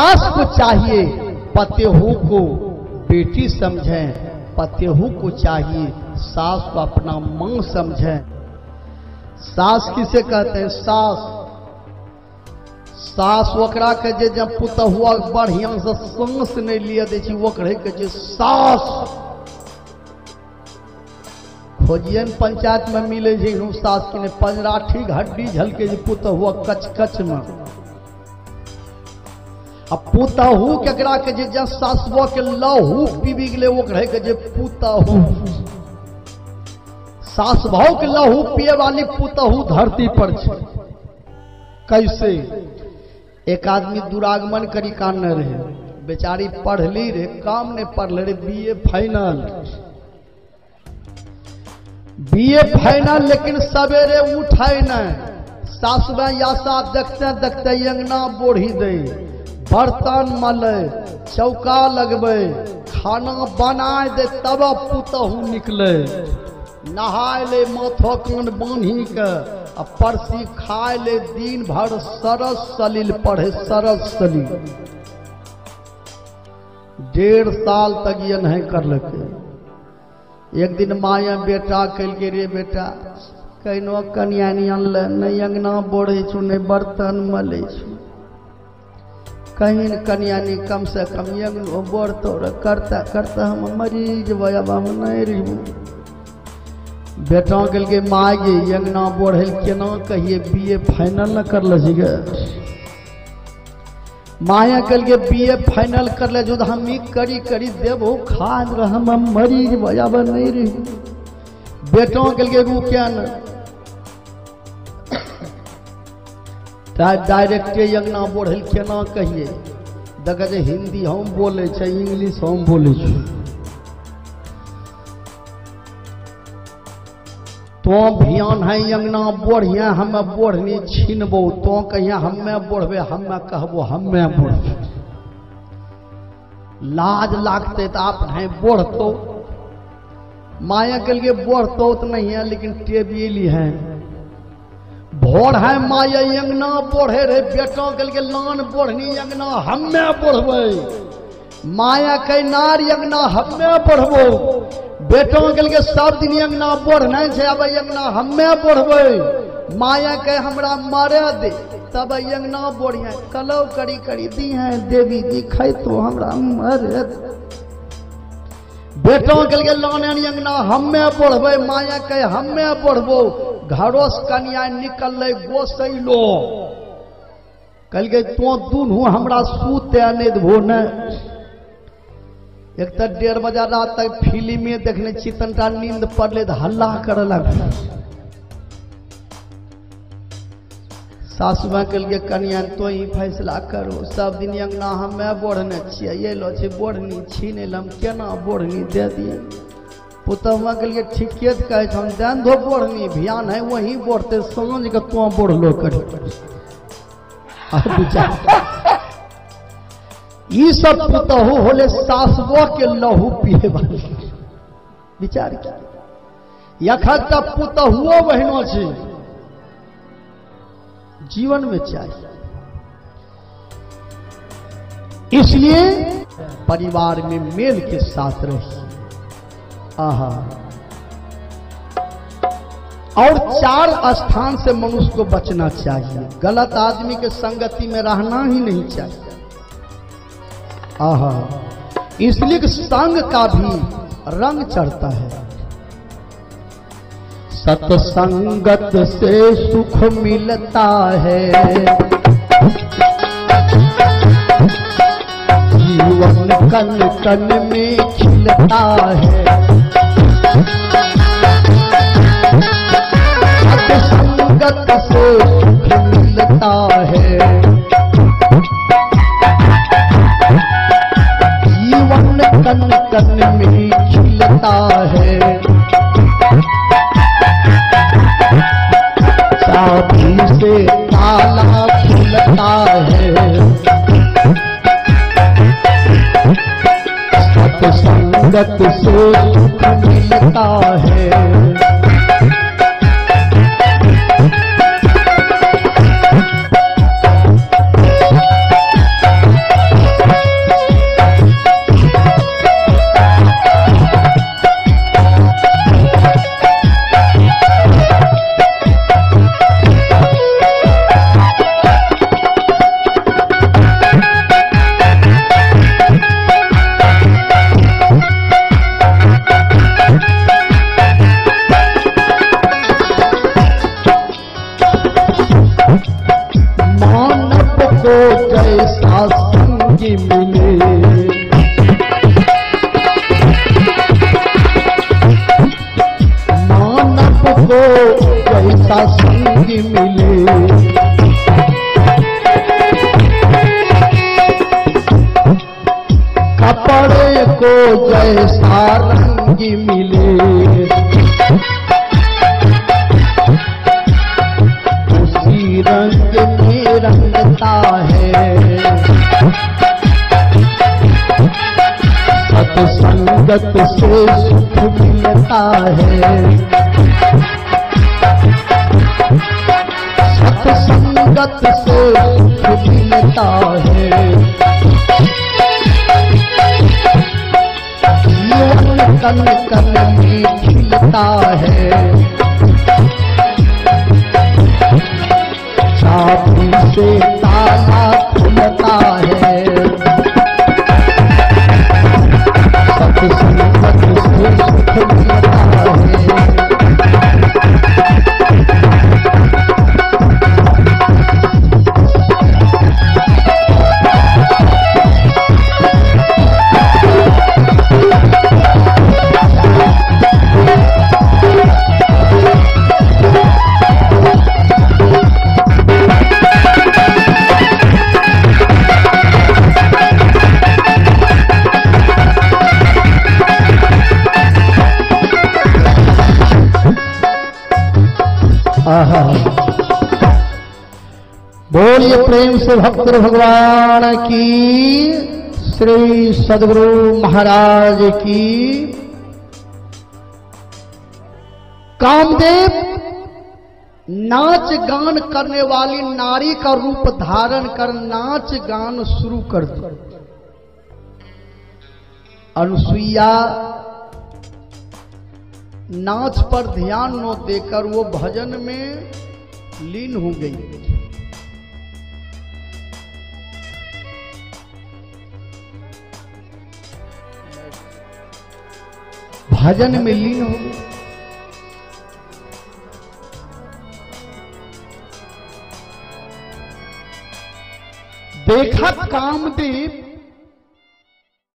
सास को चाहिए पतेहू को। बेटी समझें पतेहू को चाहिए, सास को अपना माँ समझें। सास किसे कहते हैं? सास। सास ओकरा के जे जब पुतहुआ बढ़िया से सांस नहीं लिया दै छी ओकरे के जे सास खोजियन पंचायत में मिले नु सास के पंजराठी हड्डी झलके जे पुतहुआ कच कच में। आ पुतहू केकरा के जे जब सासुआ के लहू पीबी गेले ओकरे के जे पुतहू सास भाव के लहू पिए वाली पुतहू धरती पर छै। कैसे? एक आदमी दुरागमन करी कान रहे। बेचारी पढ़ली रे, काम नहीं पढ़ले रे, बीए फाइनल। बीए फाइनल, लेकिन सवेरे उठाए नहीं सासुआ या साथ देखते देखते अंगना बोढ़ी दे। बर्तन मले, चौका लगबे, खाना बनाए दे तब पुतहू निकले। नहाय ले माथो कान बान्ही के, आ परसी खाए ले दिन भर सरस सलील पढ़े सरस सलील। डेढ़ साल तक ये नहीं कर लगे एक दिन माया बेटा कल के रे बेटा, कहिनो कनिया नहीं अनल नहीं अंगना बोढ़े छु नहीं बर्तन मले छु। कहीं न कनिया नहीं कम से कम अंगनो बोढ़ तो करता करता हम मरीज़ अब हम नहीं रही बेटा कल के गे अंगना बोढ़े केना कहिए बीए फाइनल न कर लीजिए माया कल के बीए फाइनल कर ले जो हम ही करी करी देबो खाद रह हम मरीज़ अब नहीं रही बेटा कल के न डायरेक्टे अंगना बोढ़ल केना कहिए। देख जे हिंदी हम बोले छै, इंग्लिश हम बोले छी। तो भियान है अंगना बढ़िया, हमें बढ़नी छीनबो। तो कहिया हमें बढ़बे हमें कहबो हमें बढ़बे। लाज लागते तो आप नहीं बढ़तो। माया के लिए बढ़तो तो नहीं है, लेकिन टेबिली है। भोर है माया अंगना बढ़े रहे बेटों के लिए लान बढ़नी अंगना हमें बढ़बे। माया के नार अंगना हमें बढ़बो। बेटों के सब दिन अंगना बढ़ना है अब अंगना हमें बढ़बे। माया के हमरा मारे दे। तब अंगना बढ़िया, कलौ करी करी दी है, देवी जी तो हमरा मारे बेटों के लिए लाने अंगना। हमें पढ़बे, माया के हमें पढ़बो। घरों से कनिया निकल गोसैलो कल के तो दुनू हमरा सूते नहीं देबो एक तो डेढ़ बजे रात तक फिल्मी देखने चितनटा नींद पड़ले तो हल्ला कर लग सासु माँ कल के कनिया तो ही फैसला करो। सब दिन अंगना हमें बोढ़ने छियै। ये लो छै बोढ़नी, छीने लम, केना बढ़नी दे दिए पुतहुआ के लिए ठीके कहे हम दैन दो बढ़नी, भियान है वही बोढ़ते साँझ के तो बढ़लो करी। ई सब पुतहु होले सासुआ के लहू पिए विचार किया यखन तक पुतहुओ बहनों छै। जीवन में चाहिए। इसलिए परिवार में मेल के साथ रहिए। आहा। और चार स्थान से मनुष्य को बचना चाहिए। गलत आदमी के संगति में रहना ही नहीं चाहिए। आहा। इसलिए संग का भी रंग चढ़ता है। सत्संगत से सुख मिलता है। जीवन कन कन में खिलता है। सत्संगत से सुख मिलता है। जीवन कन कन में खिलता है। साथी से ताला खुलता है। सतसंगत से मिलता है। को कैसा संग मिले। कपड़े को जैसा रंग मिले। उसी रंग में रंगता है। सत्संगत से सुख मिलता है। सत्संगत से मिलता है। जीवन कन कन में खिलता है से बोलिए प्रेम से भक्त भगवान की, श्री सदगुरु महाराज की। कामदेव नाच गान करने वाली नारी का रूप धारण कर नाच गान शुरू कर दिया अनुसुईया, नाच पर ध्यान न देकर वो भजन में लीन हो गई। भजन में लीन हो देखा कामदेव